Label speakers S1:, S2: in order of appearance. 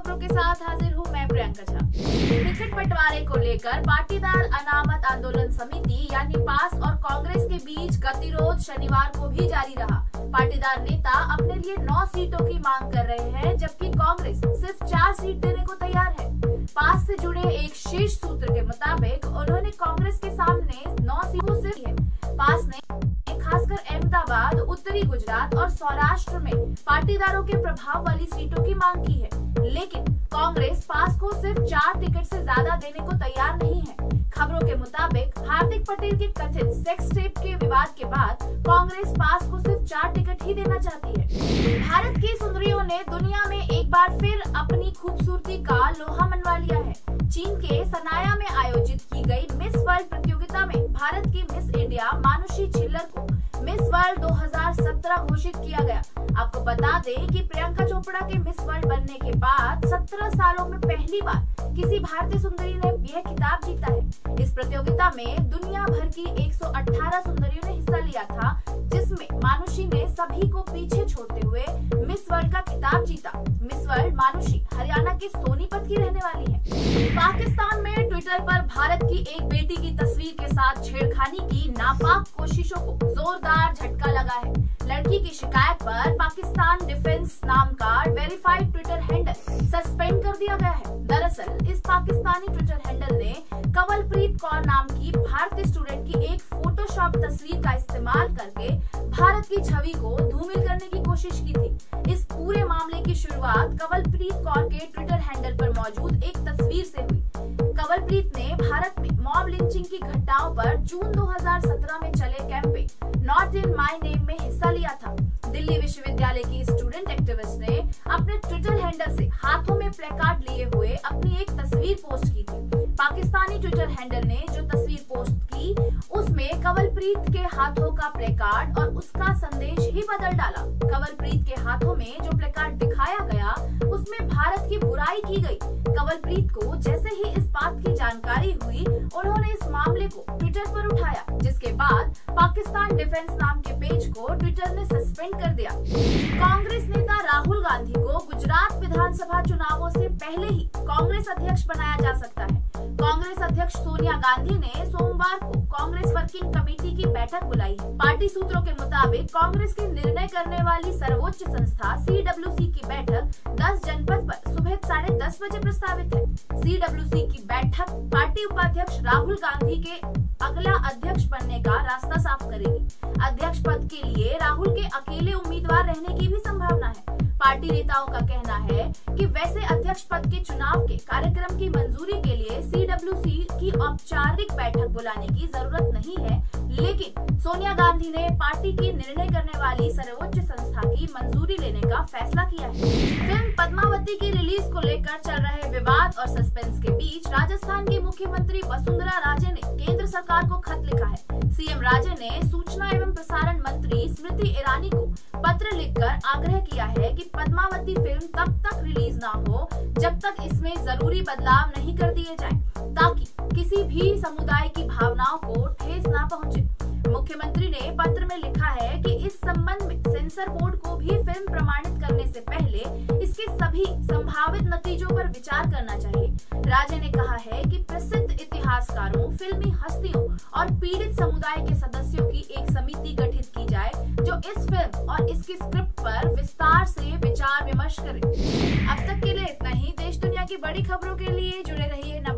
S1: खबरों के साथ हाजिर हूँ मैं प्रियंका झा। टिकट बंटवारे को लेकर पाटीदार अनामत आंदोलन समिति यानी पास और कांग्रेस के बीच गतिरोध शनिवार को भी जारी रहा। पाटीदार नेता अपने लिए नौ सीटों की मांग कर रहे हैं, जबकि कांग्रेस सिर्फ़ चार सीट देने को तैयार है। पास से जुड़े एक शीर्ष सूत्र के मुताबिक उन्होंने कांग्रेस के उत्तरी गुजरात और सौराष्ट्र में पाटीदारों के प्रभाव वाली सीटों की मांग की है। लेकिन कांग्रेस पास को सिर्फ़ चार टिकट से ज़्यादा देने को तैयार नहीं है। खबरों के मुताबिक हार्दिक पटेल के कथित सेक्स टेप के विवाद के बाद कांग्रेस पास को सिर्फ़ चार टिकट ही देना चाहती है। भारत की सुंदरियों ने दुनिया में एक बार फिर अपनी खूबसूरती का लोहा मनवा लिया है। चीन के सनाया में आयोजित वर्ल्ड 2017 घोषित किया गया। आपको बता दें कि प्रियंका चोपड़ा के मिस वर्ल्ड बनने के बाद 17 सालों में पहली बार किसी भारतीय सुंदरी ने यह खिताब जीता है। इस प्रतियोगिता में दुनिया भर की 118 सुंदरियों ने हिस्सा लिया था, जिसमें मानुषी ने सभी को पीछे छोड़ते हुए मिस वर्ल्ड का खिताब जीता। मिस वर्ल्ड मानुषी हरियाणा के सोनीपत की रहने वाली है। पाकिस्तान में ट्विटर पर भारत की एक बेटी की तस्वीर के साथ छेड़खानी की नापाक कोशिशों को जोरदार झटका लगा है। लड़की की शिकायत पर पाकिस्तान डिफेंस नाम का वेरीफाइड ट्विटर हैंडल सस्पेंड कर दिया गया है। दरअसल, इस पाकिस्तानी ट्विटर हैंडल ने कवलप्रीत कौर नाम की भारतीय स्टूडेंट की एक फोटोशॉप तस्वीर का इस्तेमाल करके भारत की छवि को धूमिल करने की कोशिश की थी। इस पूरे मामले की शुरुआत कवलप्रीत कौर के ट्विटर हैंडल पर मौजूद एक घटनाओं पर जून 2017 में चले campaign not in my name में हिस्सा लिया था। दिल्ली विश्वविद्यालय की स्टूडेंट एक्टिविस्ट ने अपने ट्विटर हैंडल से हाथों में प्लेकार्ड लिए हुए अपनी एक तस्वीर पोस्ट की थी। पाकिस्तानी ट्विटर हैंडल ने जो तस्वीर पोस्ट की, उसमें कवलप्रीत के हाथों का प्लेकार्ड और उसका संदेश ही बदल डाला। कवलप्रीत के हाथों में जो प्लेकार्ड दिखाया गया, उसमें भारत की बुराई की गई। कवलप्रीत को जैसे ही इस बात ट्विटर पर उठाया, जिसके बाद पाकिस्तान डिफेंस नाम के पेज को ट्विटर ने सस्पेंड कर दिया। कांग्रेस नेता राहुल गांधी को गुजरात विधानसभा चुनावों से पहले ही कांग्रेस अध्यक्ष बनाया जा सकता है। कांग्रेस अध्यक्ष सोनिया गांधी ने सोमवार को कांग्रेस वर्किंग कमेटी की बैठक बुलाई है। पार्टी सूत्रों के मुताबिक कांग्रेस की निर्णय करने वाली सर्वोच्च संस्था सी की बैठक 10 जनपद साढ़े दस बजे प्रस्तावित है। सीडब्ल्यूसी की बैठक, पार्टी उपाध्यक्ष राहुल गांधी के अगला अध्यक्ष बनने का रास्ता साफ़ करेगी। अध्यक्ष पद के लिए राहुल के अकेले उम्मीदवार रहने की भी संभावना है। पार्टी नेताओं का कहना है कि वैसे अध्यक्ष पद के चुनाव के कार्यक्रम की मंजूरी के लिए सीडब्ल्यूसी की औपचारिक बैठक बुलाने की ज़रूरत नहीं है। लेकिन सोनिया गांधी ने पार्टी की निर्णय करने वाली सर्वोच्च संस्था की मंजूरी लेने का फैसला किया है। फ़िल्म पद्मावती की रिलीज़ को लेकर चल रहे विवाद और सस्पेंस के बीच राजस्थान की मुख्यमंत्री वसुंधरा राजे ने केंद्र सरकार को खत लिखा है। सीएम राजे ने सूचना एवं प्रसारण मंत्री स्मृति ईरानी को पत्र लिखकर आग्रह किया है कि पद्मावती फ़िल्म तब तक रिलीज़ न हो जब तक इसमें ज़रूरी बदलाव नहीं कर दिए जाए, ताकि किसी भी समुदाय की भावनाओं को ठेस न पहुँचे। मुख्यमंत्री ने पत्र में लिखा है कि इस संबंध में सेंसर बोर्ड को भी फ़िल्म प्रमाणित करने से पहले इसके सभी संभावित नतीजों पर विचार करना चाहिए। राजे ने कहा है कि प्रसिद्ध इतिहासकारों, फिल्मी हस्तियों और पीड़ित समुदाय के सदस्यों की एक समिति गठित की जाए, जो इस फ़िल्म और इसकी स्क्रिप्ट पर विस्तार से विचार विमर्श करे। अब तक के लिए इतना ही। देश दुनिया की बड़ी खबरों के लिए जुड़े रहिए न